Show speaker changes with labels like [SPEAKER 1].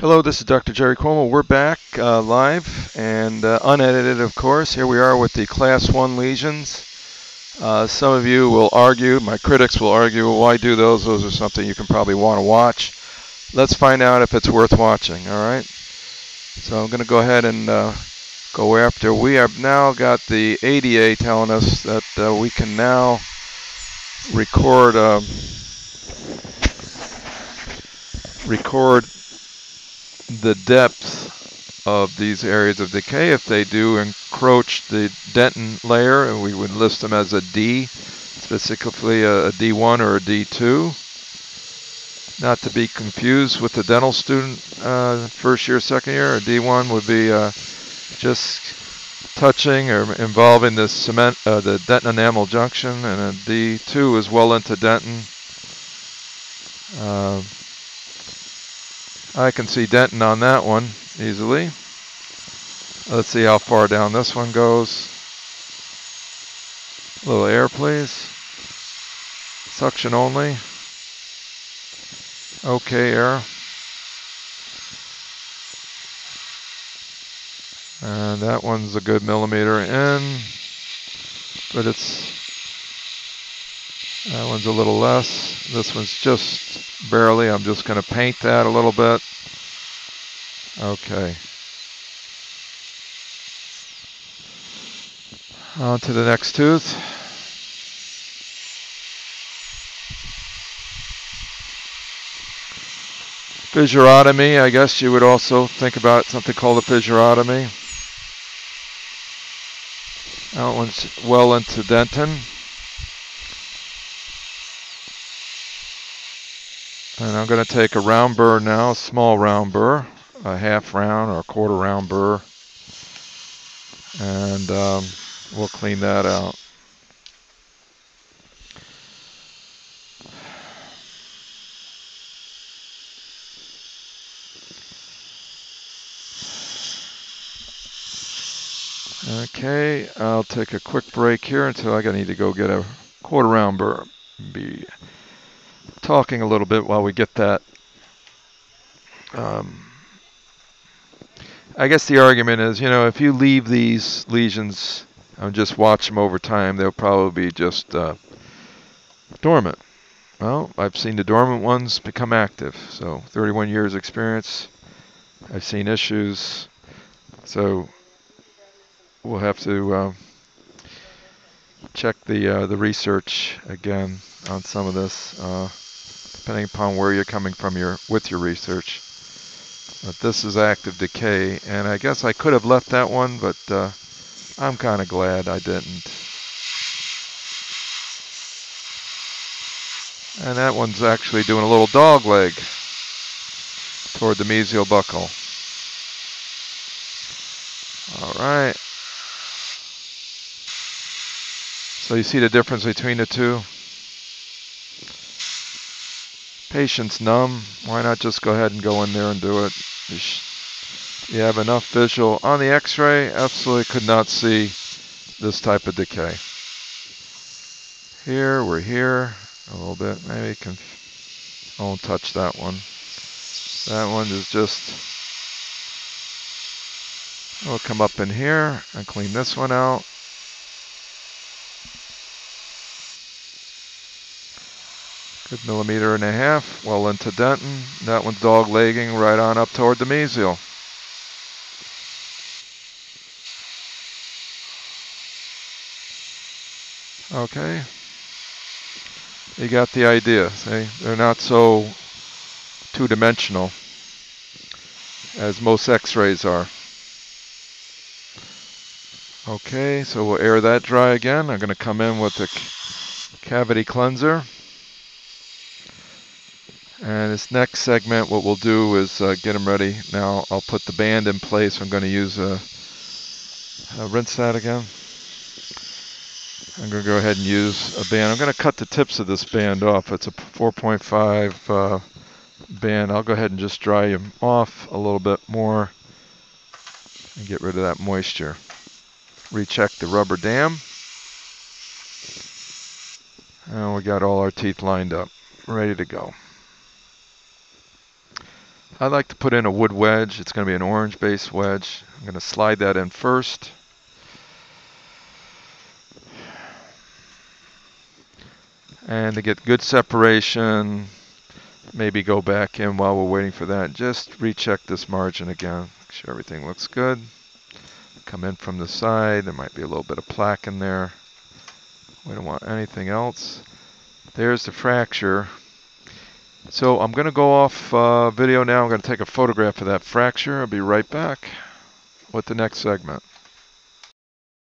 [SPEAKER 1] Hello, this is Dr. Jerry Cuomo. We're back uh, live and uh, unedited, of course. Here we are with the class 1 lesions. Uh, some of you will argue, my critics will argue, well, why do those? Those are something you can probably want to watch. Let's find out if it's worth watching, all right? So I'm going to go ahead and uh, go after. We have now got the ADA telling us that uh, we can now record um, record the depth of these areas of decay. If they do encroach the dentin layer, and we would list them as a D, specifically a a D1 or a D2. Not to be confused with the dental student, uh, first year, second year. A D1 would be uh, just touching or involving the cement, uh, the dentin enamel junction, and a D2 is well into dentin. I can see dentin on that one easily. Let's see how far down this one goes. A little air, please. Suction only. Okay, air. And that one's a good millimeter in, but it's, that one's a little less. This one's just barely. I'm just going to paint that a little bit. Okay. On to the next tooth. Fissurotomy, I guess you would also think about something called a fissurotomy. That one's well into dentin. And I'm going to take a round burr now, a small round burr, a half round or a quarter round burr. And um, we'll clean that out. Okay, I'll take a quick break here until I need to go get a quarter round burr. Be talking a little bit while we get that. Um, I guess the argument is, you know, if you leave these lesions and just watch them over time, they'll probably be just uh, dormant. Well, I've seen the dormant ones become active. So 31 years experience. I've seen issues. So we'll have to uh, check the uh, the research again on some of this, uh, depending upon where you're coming from your with your research. But this is active decay, and I guess I could have left that one, but uh, I'm kind of glad I didn't. And that one's actually doing a little dog leg toward the mesial buccal. All right. So you see the difference between the two? Patient's numb. Why not just go ahead and go in there and do it? You have enough visual. On the x-ray, absolutely could not see this type of decay. Here, we're here a little bit. Maybe can, I won't touch that one. That one is just, we'll come up in here and clean this one out. Good millimeter and a half, well into dentin. That one's dog legging right on up toward the mesial. Okay. You got the idea, see? They're not so two-dimensional as most x-rays are. Okay, so we'll air that dry again. I'm going to come in with the cavity cleanser. And this next segment, what we'll do is uh, get them ready. Now I'll put the band in place. I'm going to use a, a rinse that again. I'm going to go ahead and use a band. I'm going to cut the tips of this band off. It's a 4.5 uh, band. I'll go ahead and just dry them off a little bit more and get rid of that moisture. Recheck the rubber dam. And we got all our teeth lined up, ready to go. I like to put in a wood wedge. It's going to be an orange base wedge. I'm going to slide that in first. And to get good separation, maybe go back in while we're waiting for that. Just recheck this margin again. Make sure everything looks good. Come in from the side. There might be a little bit of plaque in there. We don't want anything else. There's the fracture. So I'm going to go off uh, video now. I'm going to take a photograph of that fracture. I'll be right back with the next segment.